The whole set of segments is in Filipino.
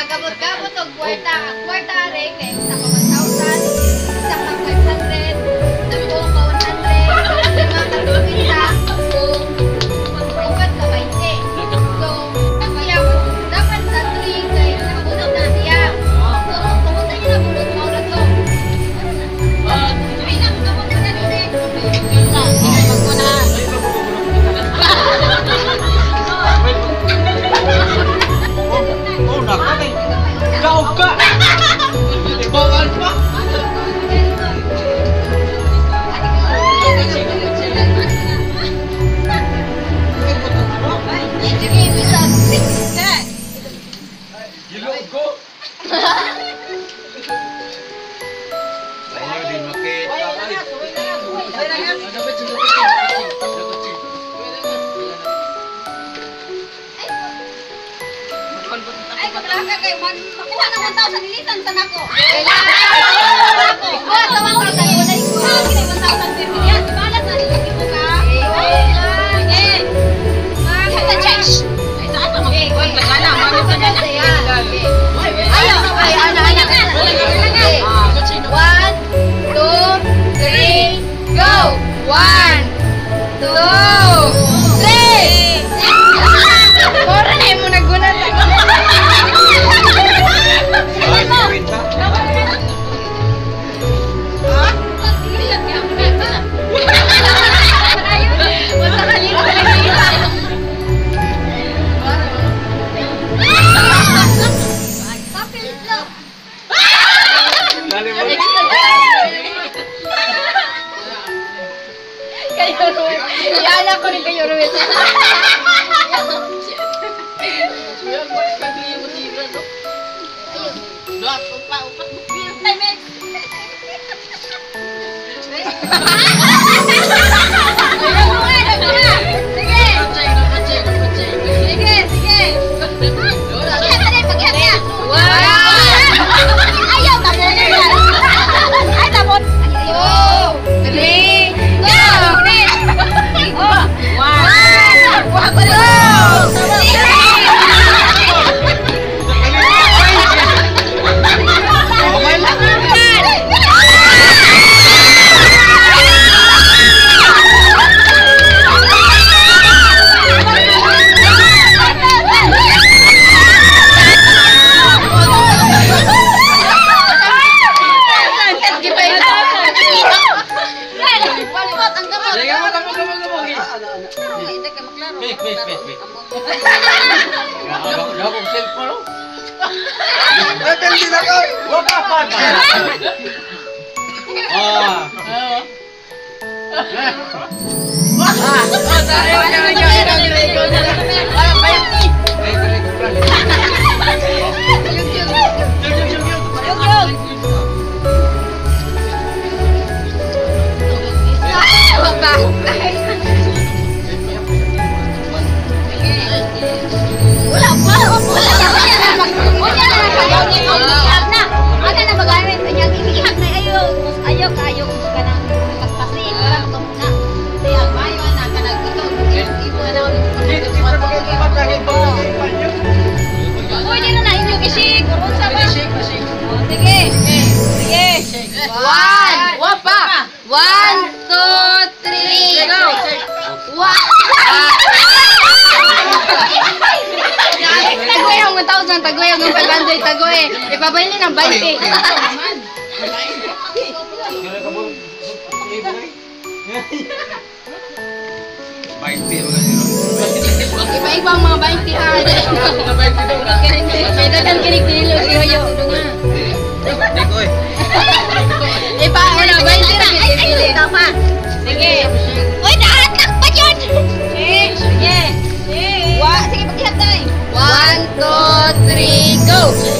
Kagabot-gabot og kwarta, kwarta rin kay isa ka 1,000, isa ka 500, dako ka 100, lima ka 50, Sige, Grabe. Bye. Ang 1,000, tagoy ang 500, tagoy. Ipabili ng 20. Baik, di, maganda. Iba-ibang mga 20 ha. May dagan kinig pinilo si Hoyo. Di three,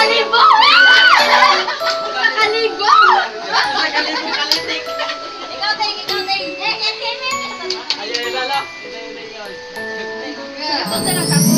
Nakalibo! Nakalibo! Nakalitik! Ikaw, Ting! Ikaw, Ting! Eh, eh, eh, eh! Ayun, lala! Ito yun yun. Ito yun.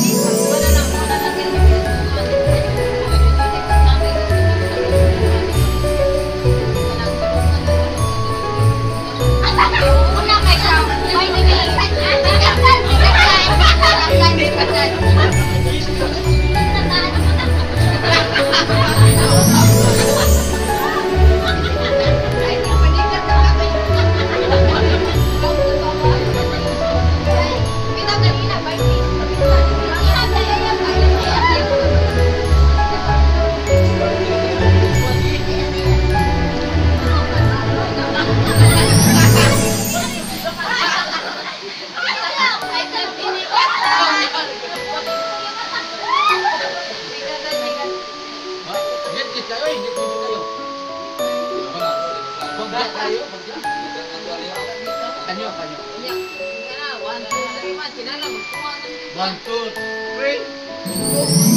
One, two, three.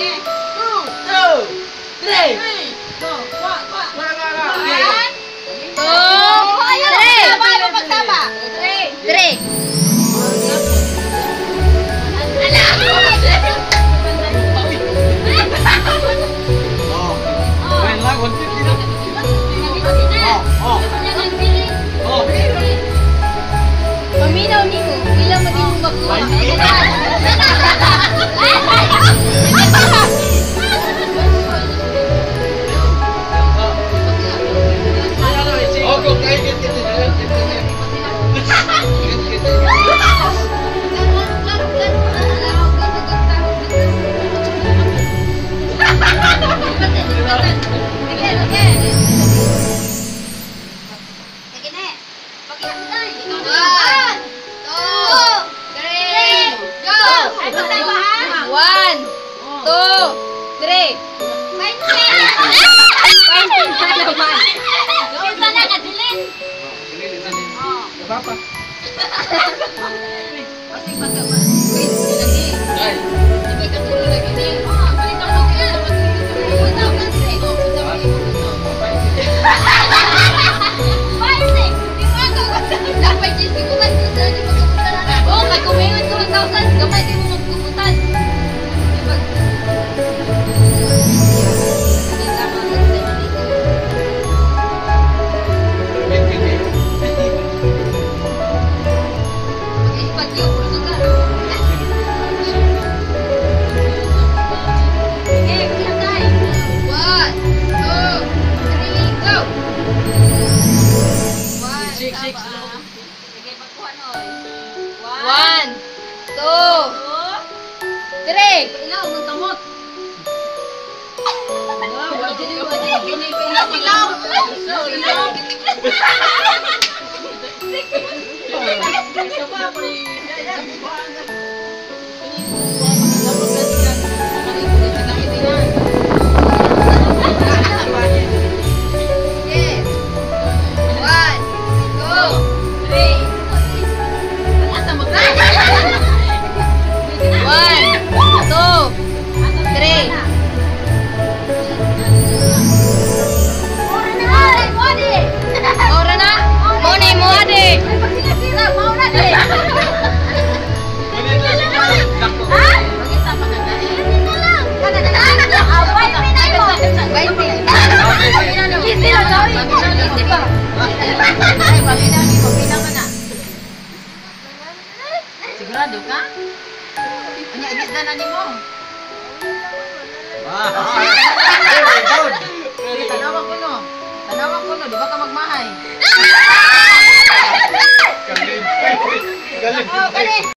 One, two, three, go! Wah, wah, Bye.